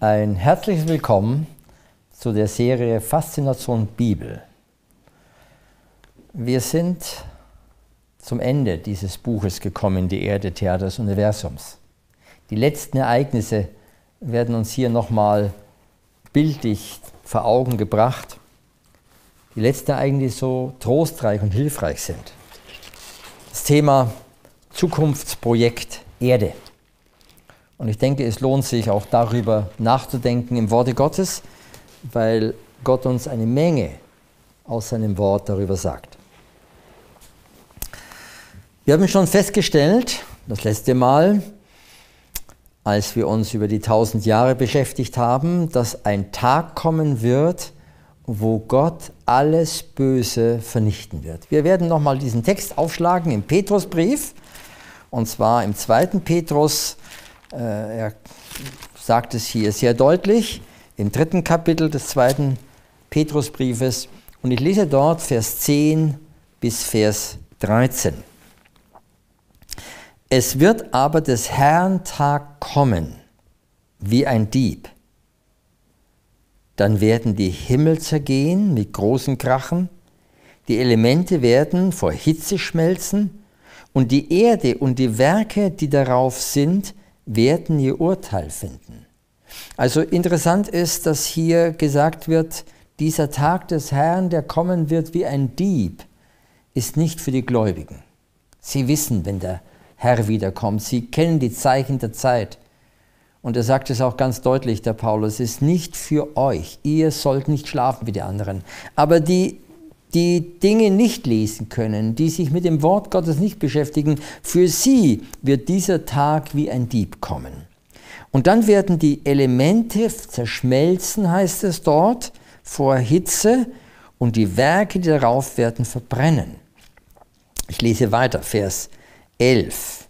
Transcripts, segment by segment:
Ein herzliches Willkommen zu der Serie Faszination Bibel. Wir sind zum Ende dieses Buches gekommen, die Erde, Theater des Universums. Die letzten Ereignisse werden uns hier nochmal bildlich vor Augen gebracht. Die letzten Ereignisse, so trostreich und hilfreich sind. Das Thema Zukunftsprojekt Erde. Und ich denke, es lohnt sich auch darüber nachzudenken im Worte Gottes, weil Gott uns eine Menge aus seinem Wort darüber sagt. Wir haben schon festgestellt, das letzte Mal, als wir uns über die tausend Jahre beschäftigt haben, dass ein Tag kommen wird, wo Gott alles Böse vernichten wird. Wir werden nochmal diesen Text aufschlagen im Petrusbrief, und zwar im zweiten Petrus er sagt es hier sehr deutlich im dritten Kapitel des zweiten Petrusbriefes. Und ich lese dort Vers 10 bis Vers 13. Es wird aber des Herrn Tag kommen, wie ein Dieb. Dann werden die Himmel zergehen mit großen Krachen, die Elemente werden vor Hitze schmelzen, und die Erde und die Werke, die darauf sind, werden ihr Urteil finden. Also interessant ist, dass hier gesagt wird, dieser Tag des Herrn, der kommen wird wie ein Dieb, ist nicht für die Gläubigen. Sie wissen, wenn der Herr wiederkommt. Sie kennen die Zeichen der Zeit. Und er sagt es auch ganz deutlich, der Paulus, ist nicht für euch. Ihr sollt nicht schlafen wie die anderen. Aber die die Dinge nicht lesen können, die sich mit dem Wort Gottes nicht beschäftigen, für sie wird dieser Tag wie ein Dieb kommen. Und dann werden die Elemente zerschmelzen, heißt es dort, vor Hitze und die Werke, die darauf werden, verbrennen. Ich lese weiter, Vers 11.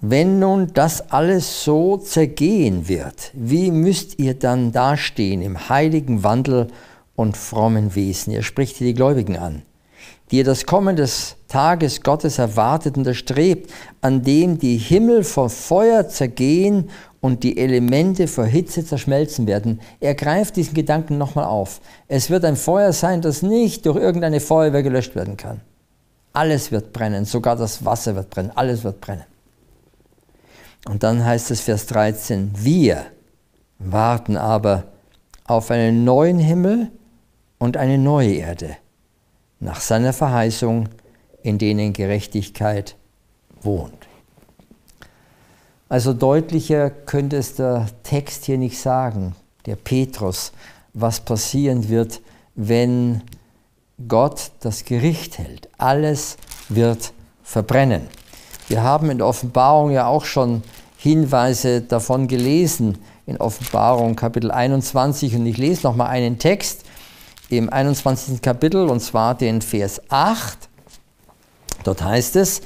Wenn nun das alles so zergehen wird, wie müsst ihr dann dastehen im heiligen Wandel und frommen Wesen. Er spricht hier die Gläubigen an, die ihr das Kommen des Tages Gottes erwartet und erstrebt, an dem die Himmel vor Feuer zergehen und die Elemente vor Hitze zerschmelzen werden. Er greift diesen Gedanken nochmal auf. Es wird ein Feuer sein, das nicht durch irgendeine Feuerwehr gelöscht werden kann. Alles wird brennen, sogar das Wasser wird brennen, alles wird brennen. Und dann heißt es Vers 13, wir warten aber auf einen neuen Himmel und eine neue Erde, nach seiner Verheißung, in denen Gerechtigkeit wohnt. Also deutlicher könnte es der Text hier nicht sagen, der Petrus, was passieren wird, wenn Gott das Gericht hält. Alles wird verbrennen. Wir haben in der Offenbarung ja auch schon Hinweise davon gelesen, in Offenbarung Kapitel 21. Und ich lese noch mal einen Text, im 21. Kapitel, und zwar den Vers 8. Dort heißt es,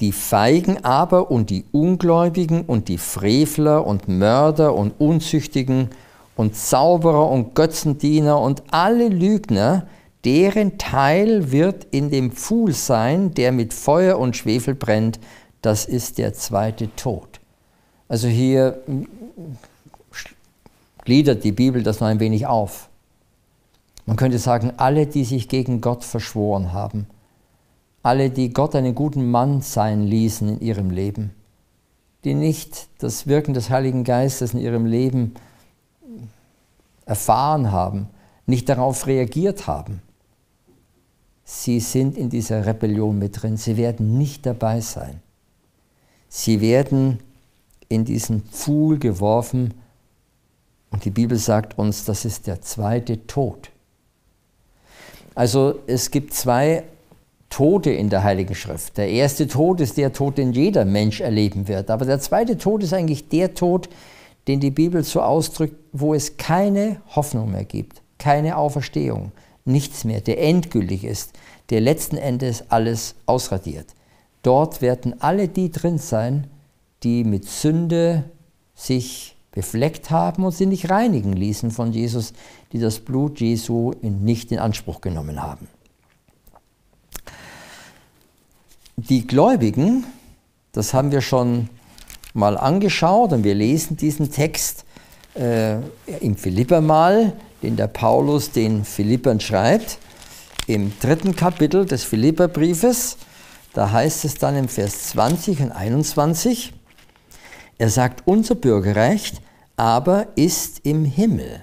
die Feigen aber und die Ungläubigen und die Frevler und Mörder und Unzüchtigen und Zauberer und Götzendiener und alle Lügner, deren Teil wird in dem Pfuhl sein, der mit Feuer und Schwefel brennt, das ist der zweite Tod. Also hier gliedert die Bibel das noch ein wenig auf. Man könnte sagen, alle, die sich gegen Gott verschworen haben, alle, die Gott einen guten Mann sein ließen in ihrem Leben, die nicht das Wirken des Heiligen Geistes in ihrem Leben erfahren haben, nicht darauf reagiert haben, sie sind in dieser Rebellion mit drin. Sie werden nicht dabei sein. Sie werden in diesen Pfuhl geworfen und die Bibel sagt uns, das ist der zweite Tod. Also es gibt zwei Tode in der Heiligen Schrift. Der erste Tod ist der Tod, den jeder Mensch erleben wird. Aber der zweite Tod ist eigentlich der Tod, den die Bibel so ausdrückt, wo es keine Hoffnung mehr gibt, keine Auferstehung, nichts mehr, der endgültig ist, der letzten Endes alles ausradiert. Dort werden alle die drin sein, die mit Sünde sich befleckt haben und sie nicht reinigen ließen von Jesus, die das Blut Jesu nicht in Anspruch genommen haben. Die Gläubigen, das haben wir schon mal angeschaut und wir lesen diesen Text äh, im Philippermal, den der Paulus den Philippern schreibt, im dritten Kapitel des Philipperbriefes. Da heißt es dann im Vers 20 und 21, er sagt, unser Bürgerrecht aber ist im Himmel.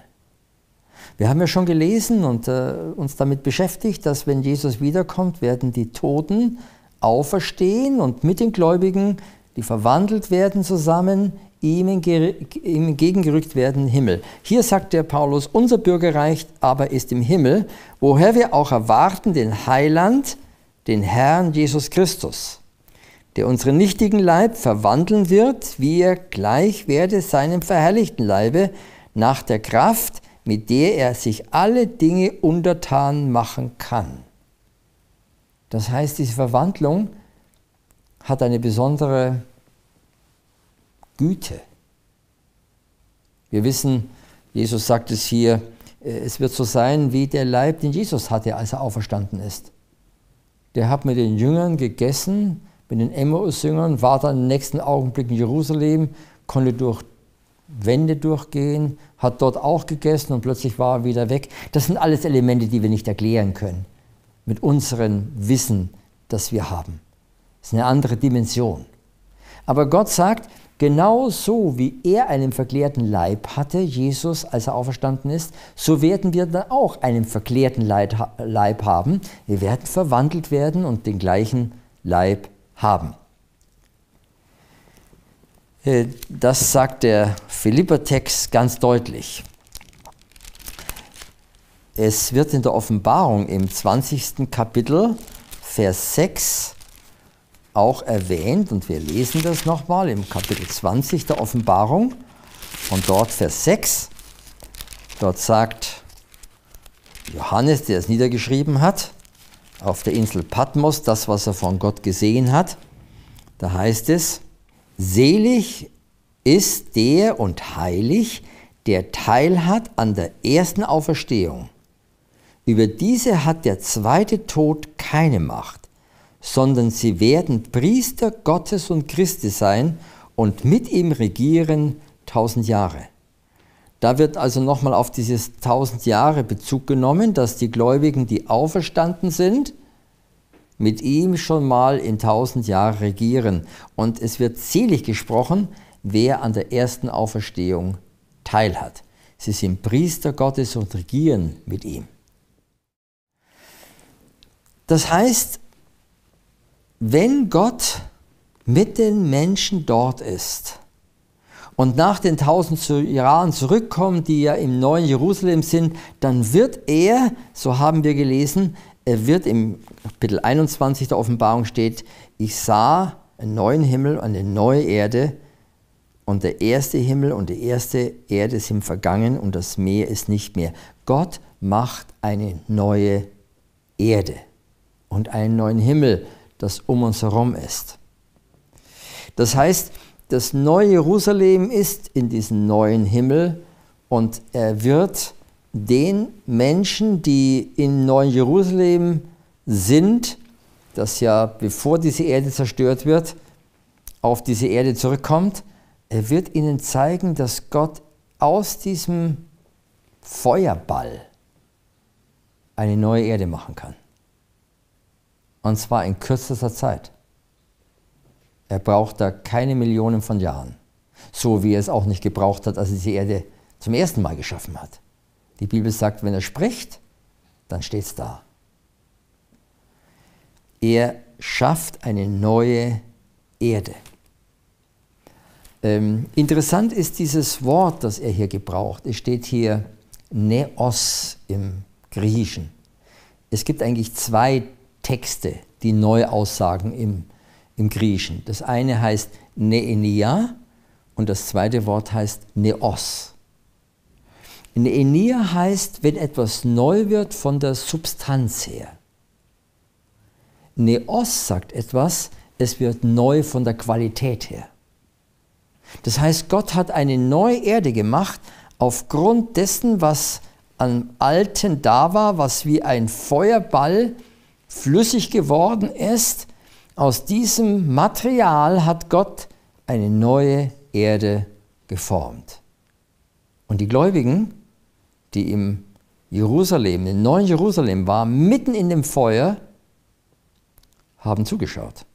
Wir haben ja schon gelesen und äh, uns damit beschäftigt, dass wenn Jesus wiederkommt, werden die Toten auferstehen und mit den Gläubigen, die verwandelt werden zusammen, ihm entgegengerückt werden Himmel. Hier sagt der Paulus, unser Bürgerreich aber ist im Himmel, woher wir auch erwarten den Heiland, den Herrn Jesus Christus, der unseren nichtigen Leib verwandeln wird, wie er gleich werde seinem verherrlichten Leibe, nach der Kraft, mit der er sich alle Dinge untertan machen kann. Das heißt, diese Verwandlung hat eine besondere Güte. Wir wissen, Jesus sagt es hier, äh, es wird so sein wie der Leib, den Jesus hatte, als er auferstanden ist. Der hat mit den Jüngern gegessen, mit den Emmaus-Jüngern, war dann im nächsten Augenblick in Jerusalem, konnte durch Wände durchgehen, hat dort auch gegessen und plötzlich war er wieder weg. Das sind alles Elemente, die wir nicht erklären können mit unserem Wissen, das wir haben. Das ist eine andere Dimension. Aber Gott sagt, Genau so wie er einen verklärten Leib hatte, Jesus, als er auferstanden ist, so werden wir dann auch einen verklärten Leib haben. Wir werden verwandelt werden und den gleichen Leib haben. Äh, das sagt der Philipper-Text ganz deutlich. Es wird in der Offenbarung im 20. Kapitel, Vers 6, auch erwähnt und wir lesen das nochmal im Kapitel 20 der Offenbarung und dort Vers 6. Dort sagt Johannes, der es niedergeschrieben hat, auf der Insel Patmos, das, was er von Gott gesehen hat, da heißt es, selig ist der und heilig, der Teil hat an der ersten Auferstehung. Über diese hat der zweite Tod keine Macht sondern sie werden Priester Gottes und Christi sein und mit ihm regieren tausend Jahre. Da wird also nochmal auf dieses tausend Jahre Bezug genommen, dass die Gläubigen, die auferstanden sind, mit ihm schon mal in tausend Jahren regieren. Und es wird selig gesprochen, wer an der ersten Auferstehung teilhat. Sie sind Priester Gottes und regieren mit ihm. Das heißt, wenn Gott mit den Menschen dort ist und nach den tausend Jahren zurückkommt, die ja im neuen Jerusalem sind, dann wird er, so haben wir gelesen, er wird im Kapitel 21 der Offenbarung steht, ich sah einen neuen Himmel und eine neue Erde und der erste Himmel und die erste Erde sind vergangen und das Meer ist nicht mehr. Gott macht eine neue Erde und einen neuen Himmel das um uns herum ist. Das heißt, das neue Jerusalem ist in diesem neuen Himmel und er wird den Menschen, die im neuen Jerusalem sind, das ja bevor diese Erde zerstört wird, auf diese Erde zurückkommt, er wird ihnen zeigen, dass Gott aus diesem Feuerball eine neue Erde machen kann. Und zwar in kürzester Zeit. Er braucht da keine Millionen von Jahren. So wie er es auch nicht gebraucht hat, als er die Erde zum ersten Mal geschaffen hat. Die Bibel sagt, wenn er spricht, dann steht es da. Er schafft eine neue Erde. Ähm, interessant ist dieses Wort, das er hier gebraucht. Es steht hier Neos im Griechischen. Es gibt eigentlich zwei Texte, die Neuaussagen im, im Griechischen. Das eine heißt Neenia und das zweite Wort heißt Neos. Neenia heißt, wenn etwas neu wird von der Substanz her. Neos sagt etwas, es wird neu von der Qualität her. Das heißt, Gott hat eine neue Erde gemacht aufgrund dessen, was am Alten da war, was wie ein Feuerball flüssig geworden ist, aus diesem Material hat Gott eine neue Erde geformt. Und die Gläubigen, die im Jerusalem, im neuen Jerusalem waren, mitten in dem Feuer, haben zugeschaut.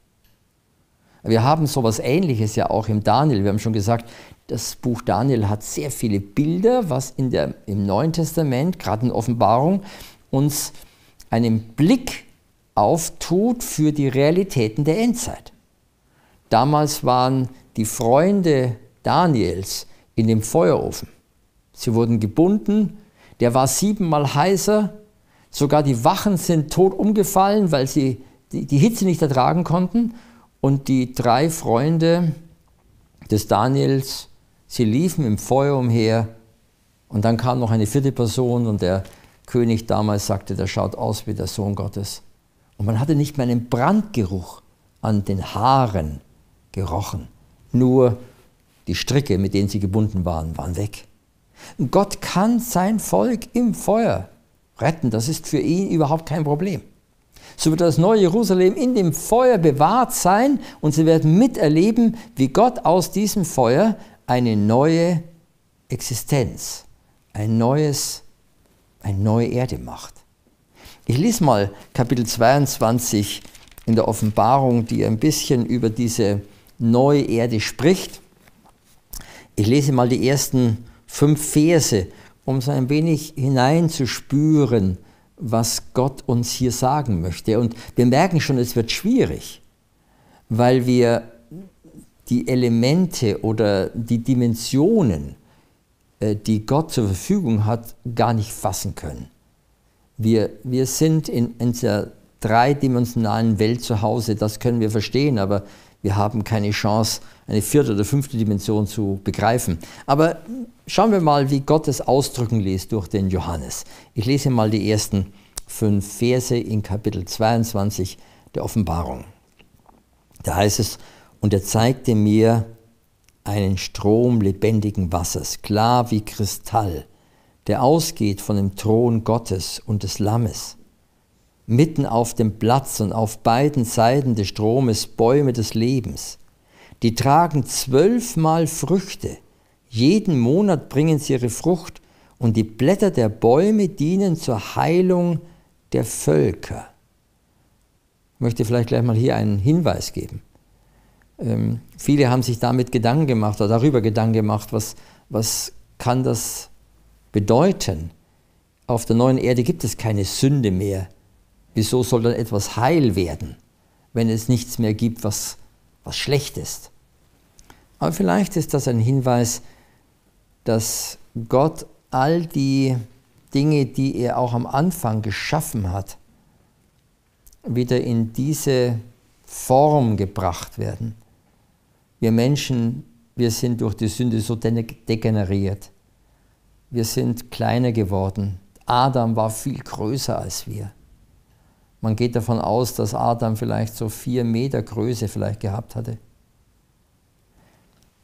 Wir haben sowas Ähnliches ja auch im Daniel. Wir haben schon gesagt, das Buch Daniel hat sehr viele Bilder, was in der, im Neuen Testament, gerade in Offenbarung, uns einen Blick auftut für die Realitäten der Endzeit. Damals waren die Freunde Daniels in dem Feuerofen. Sie wurden gebunden, der war siebenmal heißer, sogar die Wachen sind tot umgefallen, weil sie die Hitze nicht ertragen konnten. Und die drei Freunde des Daniels, sie liefen im Feuer umher. Und dann kam noch eine vierte Person und der König damals sagte, der schaut aus wie der Sohn Gottes. Und man hatte nicht mehr einen Brandgeruch an den Haaren gerochen. Nur die Stricke, mit denen sie gebunden waren, waren weg. Und Gott kann sein Volk im Feuer retten. Das ist für ihn überhaupt kein Problem. So wird das neue Jerusalem in dem Feuer bewahrt sein und sie werden miterleben, wie Gott aus diesem Feuer eine neue Existenz, ein neues, eine neue Erde macht. Ich lese mal Kapitel 22 in der Offenbarung, die ein bisschen über diese neue Erde spricht. Ich lese mal die ersten fünf Verse, um so ein wenig hineinzuspüren, was Gott uns hier sagen möchte. Und wir merken schon, es wird schwierig, weil wir die Elemente oder die Dimensionen, äh, die Gott zur Verfügung hat, gar nicht fassen können. Wir, wir sind in, in dreidimensionalen Welt zu Hause, das können wir verstehen, aber wir haben keine Chance, eine vierte oder fünfte Dimension zu begreifen. Aber schauen wir mal, wie Gott es ausdrücken ließ durch den Johannes. Ich lese mal die ersten fünf Verse in Kapitel 22 der Offenbarung. Da heißt es, und er zeigte mir einen Strom lebendigen Wassers, klar wie Kristall, der ausgeht von dem Thron Gottes und des Lammes mitten auf dem Platz und auf beiden Seiten des Stromes Bäume des Lebens. Die tragen zwölfmal Früchte. Jeden Monat bringen sie ihre Frucht und die Blätter der Bäume dienen zur Heilung der Völker. Ich möchte vielleicht gleich mal hier einen Hinweis geben. Ähm, viele haben sich damit Gedanken gemacht oder darüber Gedanken gemacht, was, was kann das bedeuten? Auf der neuen Erde gibt es keine Sünde mehr Wieso soll dann etwas heil werden, wenn es nichts mehr gibt, was, was schlecht ist? Aber vielleicht ist das ein Hinweis, dass Gott all die Dinge, die er auch am Anfang geschaffen hat, wieder in diese Form gebracht werden. Wir Menschen, wir sind durch die Sünde so degeneriert. Wir sind kleiner geworden. Adam war viel größer als wir. Man geht davon aus, dass Adam vielleicht so vier Meter Größe vielleicht gehabt hatte.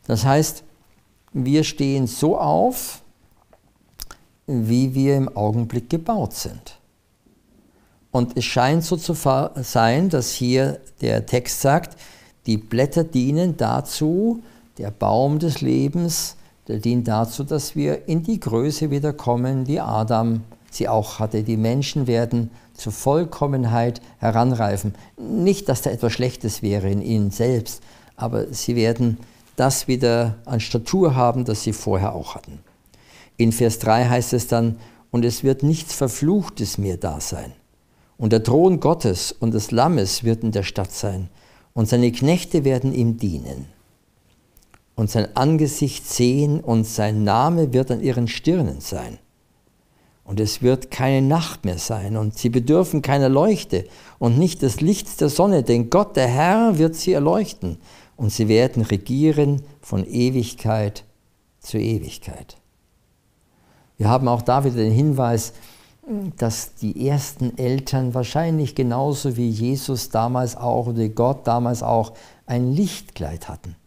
Das heißt, wir stehen so auf, wie wir im Augenblick gebaut sind. Und es scheint so zu sein, dass hier der Text sagt, die Blätter dienen dazu, der Baum des Lebens, der dient dazu, dass wir in die Größe wieder kommen, die Adam sie auch hatte. Die Menschen werden zur Vollkommenheit heranreifen. Nicht, dass da etwas Schlechtes wäre in ihnen selbst, aber sie werden das wieder an Statur haben, das sie vorher auch hatten. In Vers 3 heißt es dann, und es wird nichts Verfluchtes mehr da sein. Und der Thron Gottes und des Lammes wird in der Stadt sein, und seine Knechte werden ihm dienen. Und sein Angesicht sehen, und sein Name wird an ihren Stirnen sein. Und es wird keine Nacht mehr sein und sie bedürfen keiner Leuchte und nicht des Lichts der Sonne, denn Gott, der Herr, wird sie erleuchten und sie werden regieren von Ewigkeit zu Ewigkeit. Wir haben auch da wieder den Hinweis, dass die ersten Eltern wahrscheinlich genauso wie Jesus damals auch oder Gott damals auch ein Lichtkleid hatten.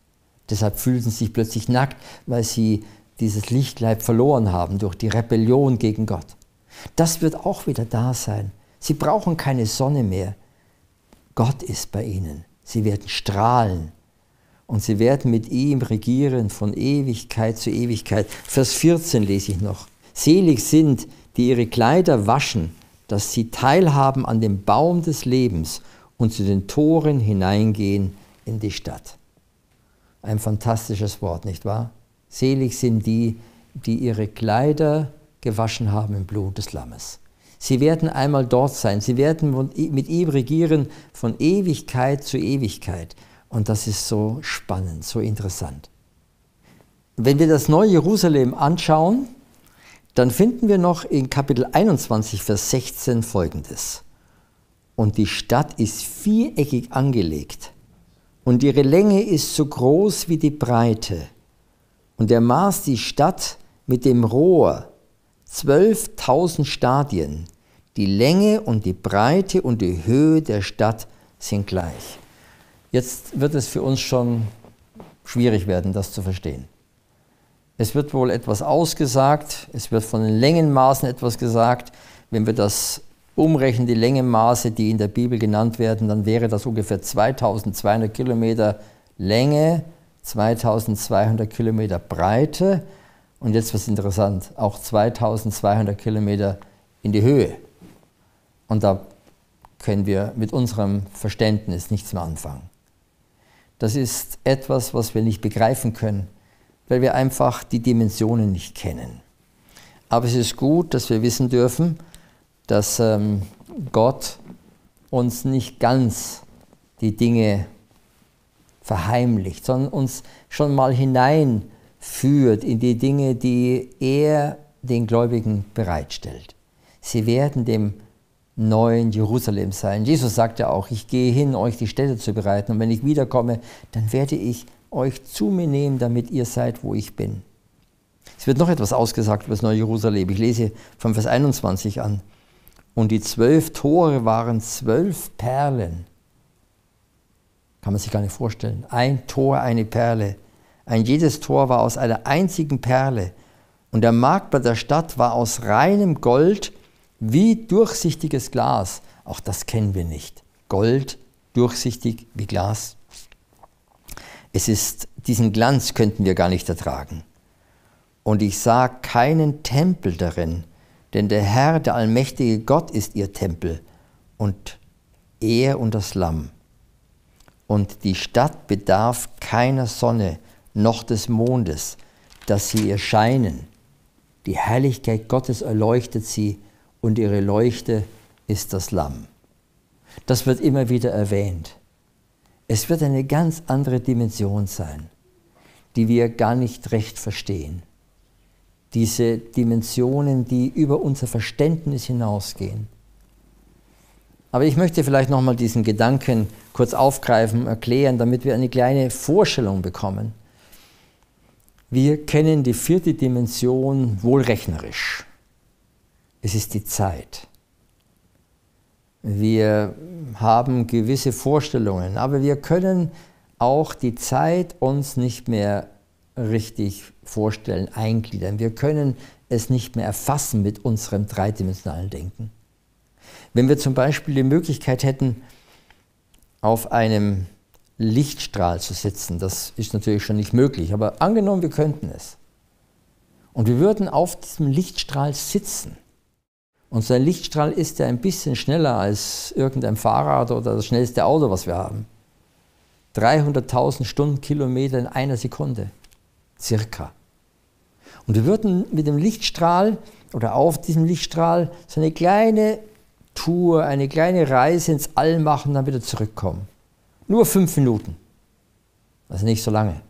Deshalb fühlten sie sich plötzlich nackt, weil sie dieses Lichtleib verloren haben durch die Rebellion gegen Gott. Das wird auch wieder da sein. Sie brauchen keine Sonne mehr. Gott ist bei ihnen. Sie werden strahlen. und sie werden mit ihm regieren von Ewigkeit zu Ewigkeit. Vers 14 lese ich noch. Selig sind, die ihre Kleider waschen, dass sie teilhaben an dem Baum des Lebens und zu den Toren hineingehen in die Stadt. Ein fantastisches Wort, nicht wahr? Selig sind die, die ihre Kleider gewaschen haben im Blut des Lammes. Sie werden einmal dort sein. Sie werden mit ihm regieren von Ewigkeit zu Ewigkeit. Und das ist so spannend, so interessant. Wenn wir das neue Jerusalem anschauen, dann finden wir noch in Kapitel 21, Vers 16 folgendes. Und die Stadt ist viereckig angelegt und ihre Länge ist so groß wie die Breite. Und er maß die Stadt mit dem Rohr 12.000 Stadien. Die Länge und die Breite und die Höhe der Stadt sind gleich. Jetzt wird es für uns schon schwierig werden, das zu verstehen. Es wird wohl etwas ausgesagt, es wird von den Längenmaßen etwas gesagt. Wenn wir das umrechnen, die Längenmaße, die in der Bibel genannt werden, dann wäre das ungefähr 2200 Kilometer Länge, 2200 Kilometer Breite und jetzt was interessant, auch 2200 Kilometer in die Höhe. Und da können wir mit unserem Verständnis nichts mehr anfangen. Das ist etwas, was wir nicht begreifen können, weil wir einfach die Dimensionen nicht kennen. Aber es ist gut, dass wir wissen dürfen, dass ähm, Gott uns nicht ganz die Dinge verheimlicht, sondern uns schon mal hineinführt in die Dinge, die er den Gläubigen bereitstellt. Sie werden dem neuen Jerusalem sein. Jesus sagte auch, ich gehe hin, euch die Städte zu bereiten und wenn ich wiederkomme, dann werde ich euch zu mir nehmen, damit ihr seid, wo ich bin. Es wird noch etwas ausgesagt über das neue Jerusalem. Ich lese von Vers 21 an. Und die zwölf Tore waren zwölf Perlen. Kann man sich gar nicht vorstellen. Ein Tor, eine Perle. Ein jedes Tor war aus einer einzigen Perle. Und der Marktplatz der Stadt war aus reinem Gold wie durchsichtiges Glas. Auch das kennen wir nicht. Gold, durchsichtig wie Glas. Es ist, diesen Glanz könnten wir gar nicht ertragen. Und ich sah keinen Tempel darin, denn der Herr, der allmächtige Gott ist ihr Tempel und er und das Lamm. Und die Stadt bedarf keiner Sonne noch des Mondes, dass sie ihr scheinen. Die Herrlichkeit Gottes erleuchtet sie und ihre Leuchte ist das Lamm. Das wird immer wieder erwähnt. Es wird eine ganz andere Dimension sein, die wir gar nicht recht verstehen. Diese Dimensionen, die über unser Verständnis hinausgehen. Aber ich möchte vielleicht nochmal diesen Gedanken kurz aufgreifen, erklären, damit wir eine kleine Vorstellung bekommen. Wir kennen die vierte Dimension wohl rechnerisch es ist die Zeit. Wir haben gewisse Vorstellungen, aber wir können auch die Zeit uns nicht mehr richtig vorstellen, eingliedern. Wir können es nicht mehr erfassen mit unserem dreidimensionalen Denken. Wenn wir zum Beispiel die Möglichkeit hätten, auf einem Lichtstrahl zu sitzen, das ist natürlich schon nicht möglich, aber angenommen, wir könnten es. Und wir würden auf diesem Lichtstrahl sitzen und sein Lichtstrahl ist ja ein bisschen schneller als irgendein Fahrrad oder das schnellste Auto, was wir haben. 300.000 Stundenkilometer in einer Sekunde, circa. Und wir würden mit dem Lichtstrahl oder auf diesem Lichtstrahl so eine kleine Tour, eine kleine Reise ins All machen und dann wieder zurückkommen. Nur fünf Minuten. Also nicht so lange.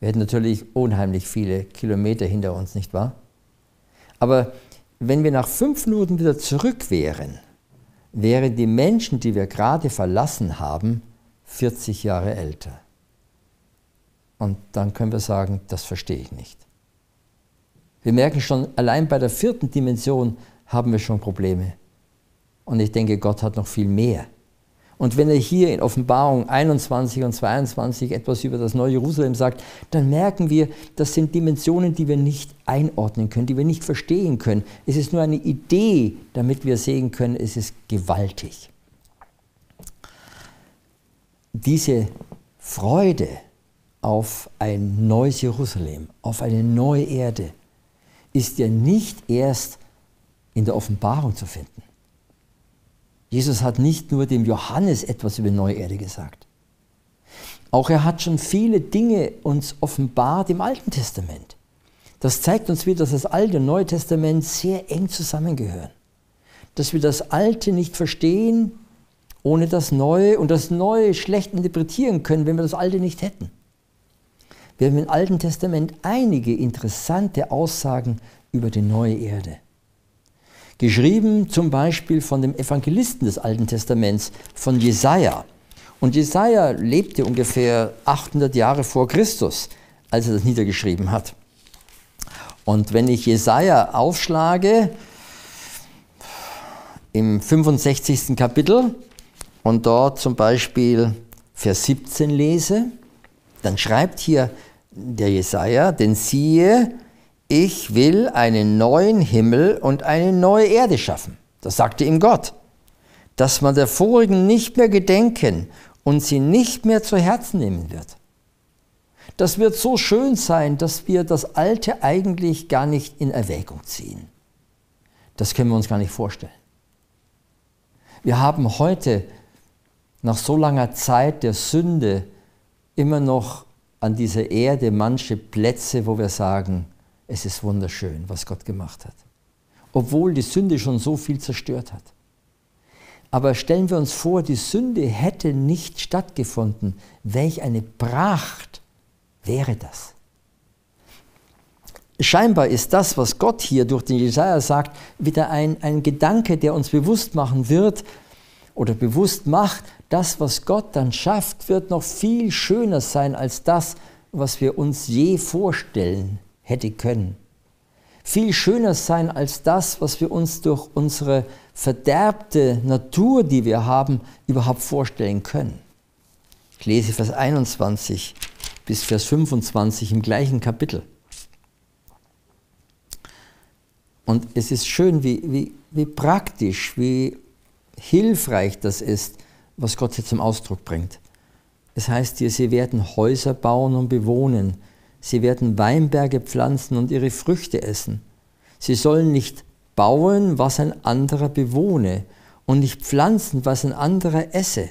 Wir hätten natürlich unheimlich viele Kilometer hinter uns, nicht wahr? Aber wenn wir nach fünf Minuten wieder zurück wären, wären die Menschen, die wir gerade verlassen haben, 40 Jahre älter. Und dann können wir sagen, das verstehe ich nicht. Wir merken schon, allein bei der vierten Dimension haben wir schon Probleme. Und ich denke, Gott hat noch viel mehr. Und wenn er hier in Offenbarung 21 und 22 etwas über das neue Jerusalem sagt, dann merken wir, das sind Dimensionen, die wir nicht einordnen können, die wir nicht verstehen können. Es ist nur eine Idee, damit wir sehen können, es ist gewaltig. Diese Freude auf ein neues Jerusalem, auf eine neue Erde, ist ja nicht erst in der Offenbarung zu finden. Jesus hat nicht nur dem Johannes etwas über neue Erde gesagt. Auch er hat schon viele Dinge uns offenbart im Alten Testament. Das zeigt uns wieder, dass das Alte und Neue Testament sehr eng zusammengehören. Dass wir das Alte nicht verstehen ohne das Neue und das Neue schlecht interpretieren können, wenn wir das Alte nicht hätten. Wir haben im Alten Testament einige interessante Aussagen über die neue Erde. Geschrieben zum Beispiel von dem Evangelisten des Alten Testaments, von Jesaja. Und Jesaja lebte ungefähr 800 Jahre vor Christus, als er das niedergeschrieben hat. Und wenn ich Jesaja aufschlage, im 65. Kapitel und dort zum Beispiel Vers 17 lese, dann schreibt hier der Jesaja, denn siehe, ich will einen neuen Himmel und eine neue Erde schaffen. Das sagte ihm Gott. Dass man der vorigen nicht mehr gedenken und sie nicht mehr zu Herzen nehmen wird. Das wird so schön sein, dass wir das Alte eigentlich gar nicht in Erwägung ziehen. Das können wir uns gar nicht vorstellen. Wir haben heute nach so langer Zeit der Sünde immer noch an dieser Erde manche Plätze, wo wir sagen, es ist wunderschön, was Gott gemacht hat. Obwohl die Sünde schon so viel zerstört hat. Aber stellen wir uns vor, die Sünde hätte nicht stattgefunden. Welch eine Pracht wäre das? Scheinbar ist das, was Gott hier durch den Jesaja sagt, wieder ein, ein Gedanke, der uns bewusst machen wird oder bewusst macht, das, was Gott dann schafft, wird noch viel schöner sein als das, was wir uns je vorstellen hätte können. Viel schöner sein als das, was wir uns durch unsere verderbte Natur, die wir haben, überhaupt vorstellen können. Ich lese Vers 21 bis Vers 25 im gleichen Kapitel. Und es ist schön, wie, wie, wie praktisch, wie hilfreich das ist, was Gott hier zum Ausdruck bringt. Es heißt hier, sie werden Häuser bauen und bewohnen, sie werden Weinberge pflanzen und ihre Früchte essen. Sie sollen nicht bauen, was ein anderer bewohne, und nicht pflanzen, was ein anderer esse.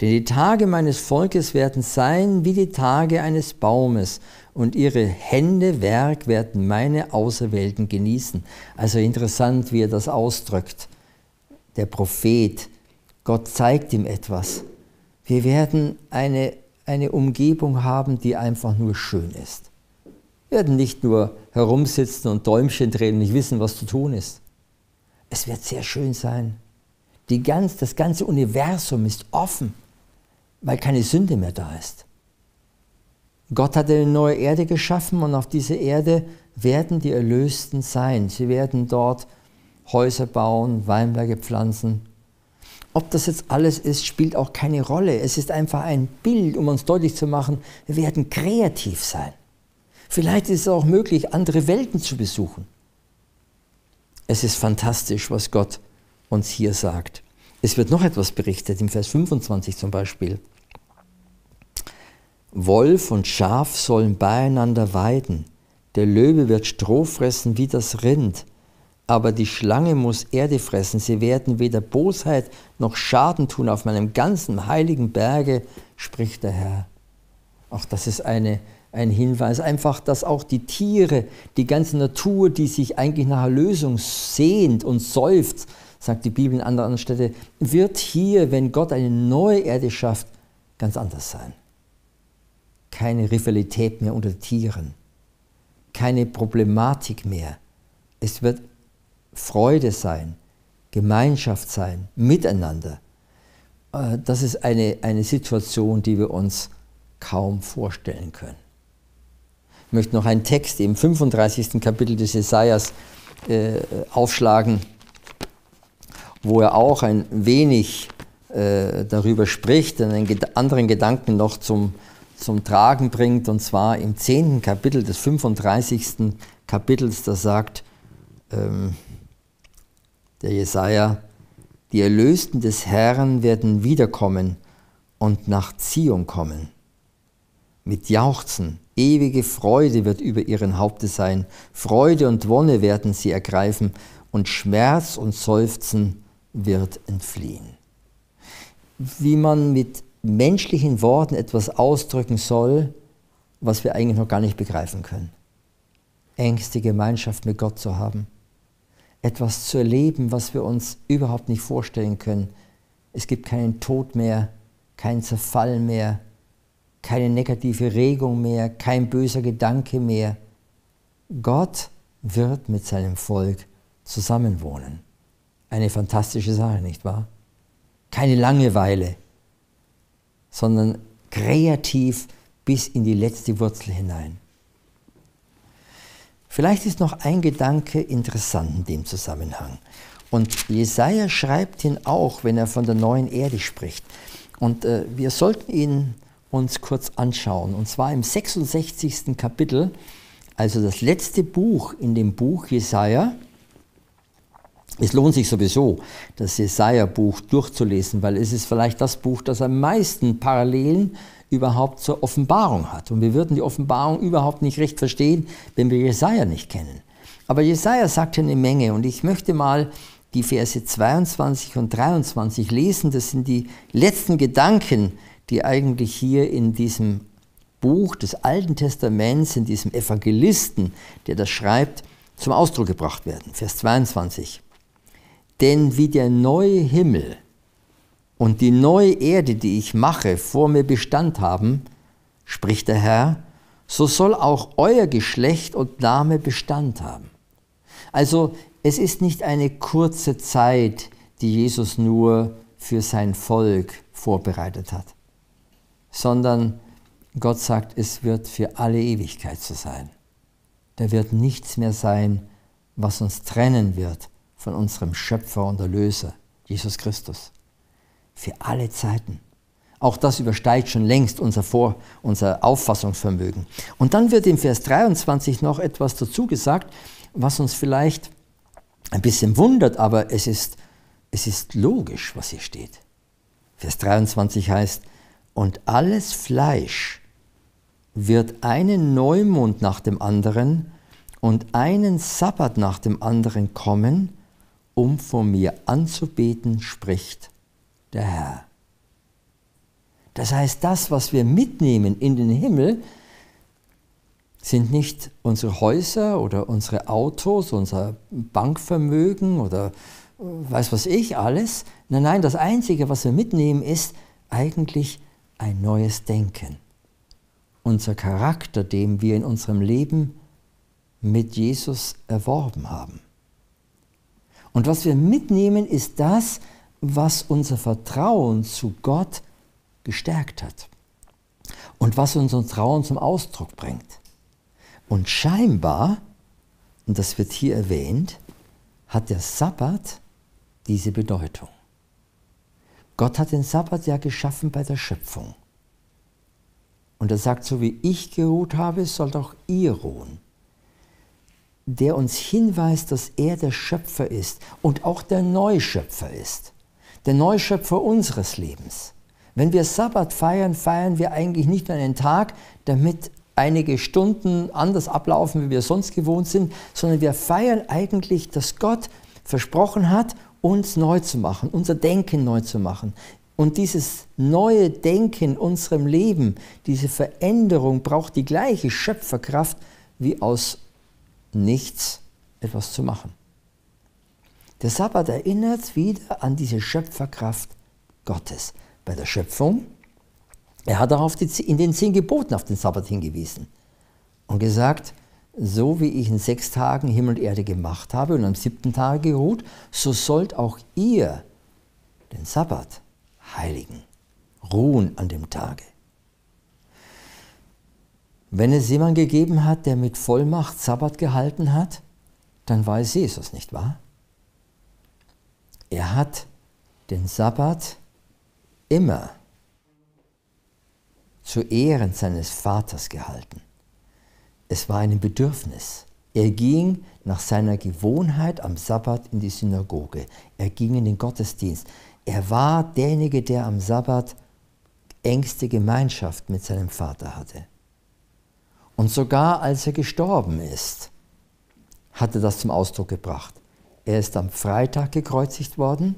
Denn die Tage meines Volkes werden sein wie die Tage eines Baumes, und ihre Hände Werk werden meine Auserwählten genießen. Also interessant, wie er das ausdrückt. Der Prophet, Gott zeigt ihm etwas. Wir werden eine, eine Umgebung haben, die einfach nur schön ist. Wir werden nicht nur herumsitzen und Däumchen drehen und nicht wissen, was zu tun ist. Es wird sehr schön sein. Die ganz, das ganze Universum ist offen, weil keine Sünde mehr da ist. Gott hat eine neue Erde geschaffen und auf dieser Erde werden die Erlösten sein. Sie werden dort Häuser bauen, Weinberge pflanzen. Ob das jetzt alles ist, spielt auch keine Rolle. Es ist einfach ein Bild, um uns deutlich zu machen, wir werden kreativ sein. Vielleicht ist es auch möglich, andere Welten zu besuchen. Es ist fantastisch, was Gott uns hier sagt. Es wird noch etwas berichtet, im Vers 25 zum Beispiel. Wolf und Schaf sollen beieinander weiden. Der Löwe wird Stroh fressen wie das Rind. Aber die Schlange muss Erde fressen. Sie werden weder Bosheit noch Schaden tun auf meinem ganzen heiligen Berge, spricht der Herr. Auch das ist eine, ein Hinweis, einfach, dass auch die Tiere, die ganze Natur, die sich eigentlich nach Erlösung sehnt und seufzt, sagt die Bibel an anderer Stelle, wird hier, wenn Gott eine neue Erde schafft, ganz anders sein keine Rivalität mehr unter Tieren, keine Problematik mehr. Es wird Freude sein, Gemeinschaft sein, Miteinander. Äh, das ist eine, eine Situation, die wir uns kaum vorstellen können. Ich möchte noch einen Text im 35. Kapitel des Jesajas äh, aufschlagen, wo er auch ein wenig äh, darüber spricht und einen anderen Gedanken noch zum zum Tragen bringt, und zwar im 10. Kapitel des 35. Kapitels, da sagt ähm, der Jesaja, die Erlösten des Herrn werden wiederkommen und nach Zion kommen. Mit Jauchzen, ewige Freude wird über ihren Haupte sein, Freude und Wonne werden sie ergreifen und Schmerz und Seufzen wird entfliehen. Wie man mit menschlichen Worten etwas ausdrücken soll, was wir eigentlich noch gar nicht begreifen können. Ängste Gemeinschaft mit Gott zu haben, etwas zu erleben, was wir uns überhaupt nicht vorstellen können. Es gibt keinen Tod mehr, keinen Zerfall mehr, keine negative Regung mehr, kein böser Gedanke mehr. Gott wird mit seinem Volk zusammenwohnen. Eine fantastische Sache, nicht wahr? Keine Langeweile, sondern kreativ bis in die letzte Wurzel hinein. Vielleicht ist noch ein Gedanke interessant in dem Zusammenhang. Und Jesaja schreibt ihn auch, wenn er von der neuen Erde spricht. Und äh, wir sollten ihn uns kurz anschauen. Und zwar im 66. Kapitel, also das letzte Buch in dem Buch Jesaja. Es lohnt sich sowieso, das Jesaja-Buch durchzulesen, weil es ist vielleicht das Buch, das am meisten Parallelen überhaupt zur Offenbarung hat. Und wir würden die Offenbarung überhaupt nicht recht verstehen, wenn wir Jesaja nicht kennen. Aber Jesaja sagt eine Menge und ich möchte mal die Verse 22 und 23 lesen. Das sind die letzten Gedanken, die eigentlich hier in diesem Buch des Alten Testaments, in diesem Evangelisten, der das schreibt, zum Ausdruck gebracht werden. Vers 22. Denn wie der neue Himmel und die neue Erde, die ich mache, vor mir Bestand haben, spricht der Herr, so soll auch euer Geschlecht und Name Bestand haben. Also es ist nicht eine kurze Zeit, die Jesus nur für sein Volk vorbereitet hat, sondern Gott sagt, es wird für alle Ewigkeit so sein. Da wird nichts mehr sein, was uns trennen wird von unserem Schöpfer und Erlöser, Jesus Christus für alle Zeiten. Auch das übersteigt schon längst unser, Vor-, unser Auffassungsvermögen. Und dann wird im Vers 23 noch etwas dazu gesagt, was uns vielleicht ein bisschen wundert, aber es ist, es ist logisch, was hier steht. Vers 23 heißt, und alles Fleisch wird einen Neumond nach dem anderen und einen Sabbat nach dem anderen kommen, um von mir anzubeten, spricht der Herr. Das heißt, das, was wir mitnehmen in den Himmel, sind nicht unsere Häuser oder unsere Autos, unser Bankvermögen oder äh, weiß was ich alles. Nein, nein, das Einzige, was wir mitnehmen, ist eigentlich ein neues Denken. Unser Charakter, den wir in unserem Leben mit Jesus erworben haben. Und was wir mitnehmen, ist das, was unser Vertrauen zu Gott gestärkt hat und was unser Vertrauen zum Ausdruck bringt. Und scheinbar, und das wird hier erwähnt, hat der Sabbat diese Bedeutung. Gott hat den Sabbat ja geschaffen bei der Schöpfung. Und er sagt, so wie ich geruht habe, sollt auch ihr ruhen. Der uns hinweist, dass er der Schöpfer ist und auch der Neuschöpfer ist der Neuschöpfer unseres Lebens. Wenn wir Sabbat feiern, feiern wir eigentlich nicht nur einen Tag, damit einige Stunden anders ablaufen, wie wir sonst gewohnt sind, sondern wir feiern eigentlich, dass Gott versprochen hat, uns neu zu machen, unser Denken neu zu machen. Und dieses neue Denken in unserem Leben, diese Veränderung braucht die gleiche Schöpferkraft, wie aus nichts etwas zu machen. Der Sabbat erinnert wieder an diese Schöpferkraft Gottes. Bei der Schöpfung, er hat darauf in den zehn Geboten auf den Sabbat hingewiesen und gesagt, so wie ich in sechs Tagen Himmel und Erde gemacht habe und am siebten Tag geruht, so sollt auch ihr den Sabbat heiligen, ruhen an dem Tage. Wenn es jemand gegeben hat, der mit Vollmacht Sabbat gehalten hat, dann war es Jesus, nicht wahr? Er hat den Sabbat immer zu Ehren seines Vaters gehalten. Es war ein Bedürfnis. Er ging nach seiner Gewohnheit am Sabbat in die Synagoge. Er ging in den Gottesdienst. Er war derjenige, der am Sabbat engste Gemeinschaft mit seinem Vater hatte. Und sogar als er gestorben ist, hat er das zum Ausdruck gebracht. Er ist am Freitag gekreuzigt worden,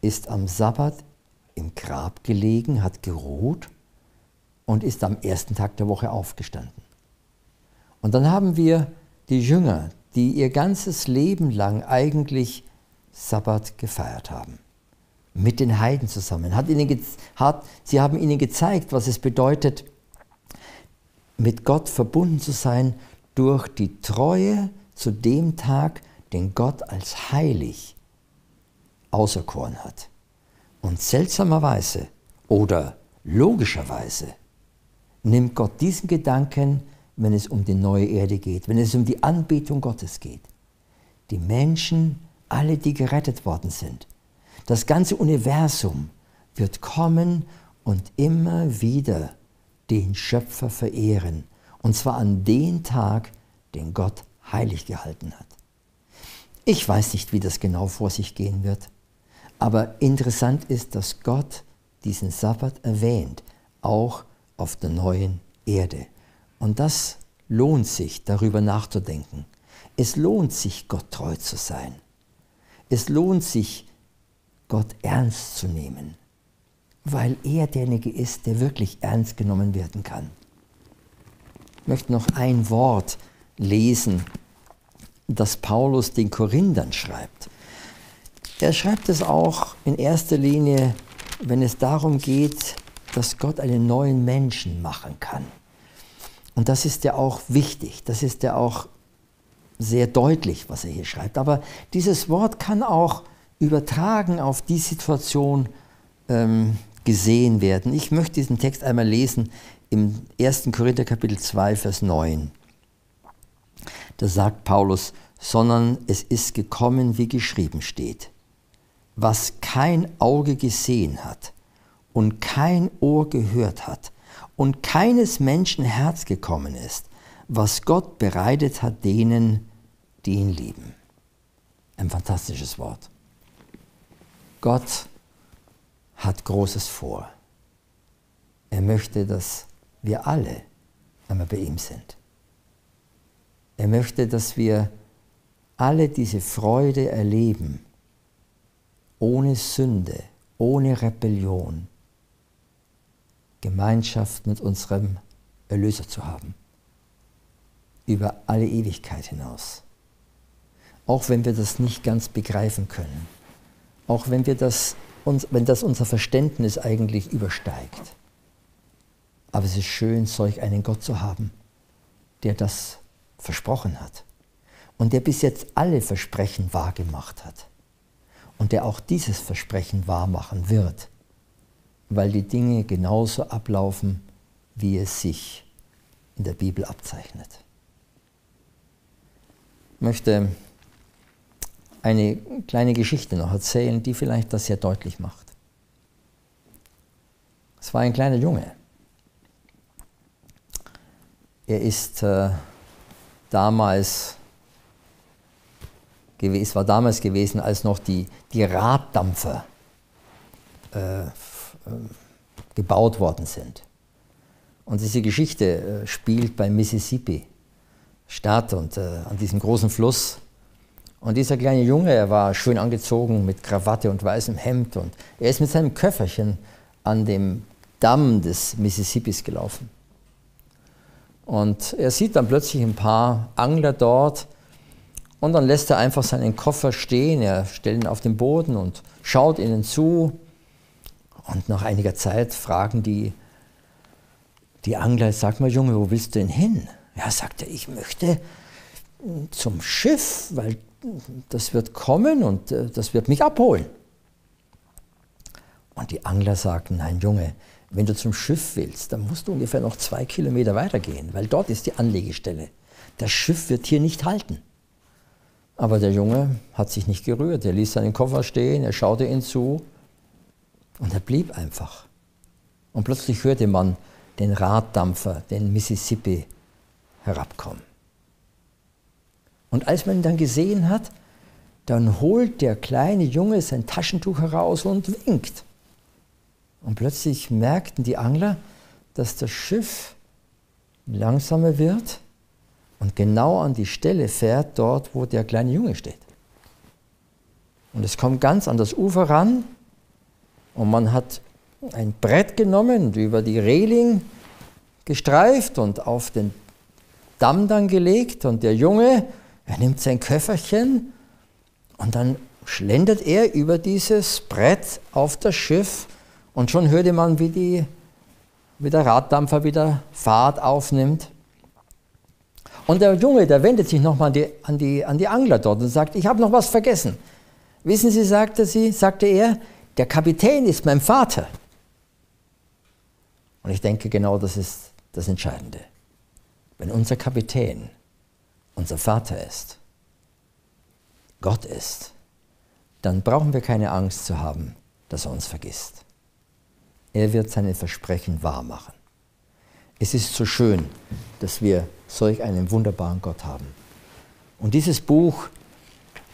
ist am Sabbat im Grab gelegen, hat geruht und ist am ersten Tag der Woche aufgestanden. Und dann haben wir die Jünger, die ihr ganzes Leben lang eigentlich Sabbat gefeiert haben. Mit den Heiden zusammen. Hat ihnen hat, sie haben ihnen gezeigt, was es bedeutet, mit Gott verbunden zu sein durch die Treue zu dem Tag, den Gott als heilig auserkoren hat. Und seltsamerweise oder logischerweise nimmt Gott diesen Gedanken, wenn es um die neue Erde geht, wenn es um die Anbetung Gottes geht. Die Menschen, alle, die gerettet worden sind, das ganze Universum wird kommen und immer wieder den Schöpfer verehren. Und zwar an den Tag, den Gott heilig gehalten hat. Ich weiß nicht, wie das genau vor sich gehen wird, aber interessant ist, dass Gott diesen Sabbat erwähnt, auch auf der neuen Erde. Und das lohnt sich, darüber nachzudenken. Es lohnt sich, Gott treu zu sein. Es lohnt sich, Gott ernst zu nehmen, weil er derjenige ist, der wirklich ernst genommen werden kann. Ich möchte noch ein Wort lesen, das Paulus den Korinthern schreibt. Er schreibt es auch in erster Linie, wenn es darum geht, dass Gott einen neuen Menschen machen kann. Und das ist ja auch wichtig, das ist ja auch sehr deutlich, was er hier schreibt. Aber dieses Wort kann auch übertragen auf die Situation ähm, gesehen werden. Ich möchte diesen Text einmal lesen im 1. Korinther Kapitel 2, Vers 9. Da sagt Paulus, sondern es ist gekommen, wie geschrieben steht. Was kein Auge gesehen hat und kein Ohr gehört hat und keines Menschen Herz gekommen ist, was Gott bereitet hat denen, die ihn lieben. Ein fantastisches Wort. Gott hat Großes vor. Er möchte, dass wir alle einmal bei ihm sind. Er möchte, dass wir alle diese Freude erleben, ohne Sünde, ohne Rebellion, Gemeinschaft mit unserem Erlöser zu haben. Über alle Ewigkeit hinaus. Auch wenn wir das nicht ganz begreifen können. Auch wenn, wir das, wenn das unser Verständnis eigentlich übersteigt. Aber es ist schön, solch einen Gott zu haben, der das versprochen hat. Und der bis jetzt alle Versprechen wahrgemacht hat. Und der auch dieses Versprechen wahrmachen wird weil die Dinge genauso ablaufen, wie es sich in der Bibel abzeichnet. Ich möchte eine kleine Geschichte noch erzählen, die vielleicht das sehr deutlich macht. Es war ein kleiner Junge. Er ist äh, damals es war damals gewesen, als noch die, die Raddampfer äh, ähm, gebaut worden sind. Und diese Geschichte äh, spielt beim Mississippi statt und äh, an diesem großen Fluss. Und dieser kleine Junge, er war schön angezogen mit Krawatte und weißem Hemd und er ist mit seinem Köfferchen an dem Damm des Mississippis gelaufen. Und er sieht dann plötzlich ein paar Angler dort und dann lässt er einfach seinen Koffer stehen, er stellt ihn auf den Boden und schaut ihnen zu und nach einiger Zeit fragen die, die Angler, sag mal Junge, wo willst du denn hin? Ja, sagt er, ich möchte zum Schiff, weil das wird kommen und äh, das wird mich abholen. Und die Angler sagten, nein Junge, wenn du zum Schiff willst, dann musst du ungefähr noch zwei Kilometer weitergehen, weil dort ist die Anlegestelle. Das Schiff wird hier nicht halten. Aber der Junge hat sich nicht gerührt. Er ließ seinen Koffer stehen, er schaute ihn zu und er blieb einfach. Und plötzlich hörte man den Raddampfer, den Mississippi, herabkommen. Und als man ihn dann gesehen hat, dann holt der kleine Junge sein Taschentuch heraus und winkt. Und plötzlich merkten die Angler, dass das Schiff langsamer wird und genau an die Stelle fährt, dort, wo der kleine Junge steht. Und es kommt ganz an das Ufer ran und man hat ein Brett genommen und über die Reling gestreift und auf den Damm dann gelegt und der Junge, er nimmt sein Köfferchen und dann schlendert er über dieses Brett auf das Schiff und schon hörte man, wie, die, wie der Raddampfer wieder Fahrt aufnimmt. Und der Junge, der wendet sich nochmal an die, an, die, an die Angler dort und sagt, ich habe noch was vergessen. Wissen Sie, sagte, sie, sagte er, der Kapitän ist mein Vater. Und ich denke, genau das ist das Entscheidende. Wenn unser Kapitän unser Vater ist, Gott ist, dann brauchen wir keine Angst zu haben, dass er uns vergisst. Er wird seine Versprechen wahrmachen. Es ist so schön, dass wir solch einen wunderbaren Gott haben. Und dieses Buch,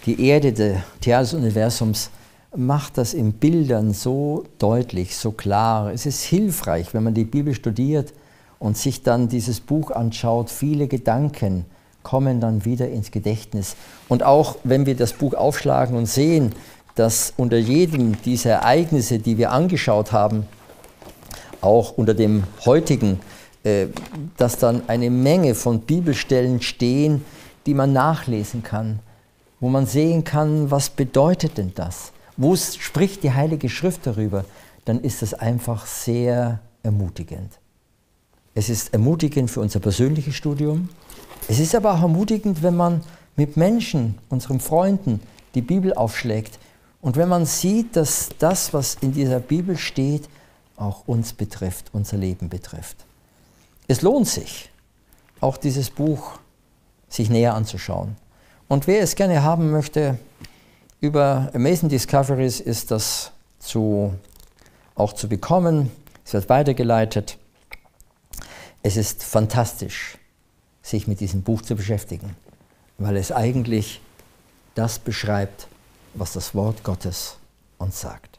die Erde des Universums, macht das in Bildern so deutlich, so klar. Es ist hilfreich, wenn man die Bibel studiert und sich dann dieses Buch anschaut. Viele Gedanken kommen dann wieder ins Gedächtnis. Und auch wenn wir das Buch aufschlagen und sehen, dass unter jedem dieser Ereignisse, die wir angeschaut haben, auch unter dem heutigen, äh, dass dann eine Menge von Bibelstellen stehen, die man nachlesen kann, wo man sehen kann, was bedeutet denn das? Wo spricht die Heilige Schrift darüber? Dann ist das einfach sehr ermutigend. Es ist ermutigend für unser persönliches Studium. Es ist aber auch ermutigend, wenn man mit Menschen, unseren Freunden, die Bibel aufschlägt und wenn man sieht, dass das, was in dieser Bibel steht, auch uns betrifft, unser Leben betrifft. Es lohnt sich, auch dieses Buch sich näher anzuschauen. Und wer es gerne haben möchte, über Amazing Discoveries ist das zu, auch zu bekommen. Es wird weitergeleitet. Es ist fantastisch, sich mit diesem Buch zu beschäftigen, weil es eigentlich das beschreibt, was das Wort Gottes uns sagt.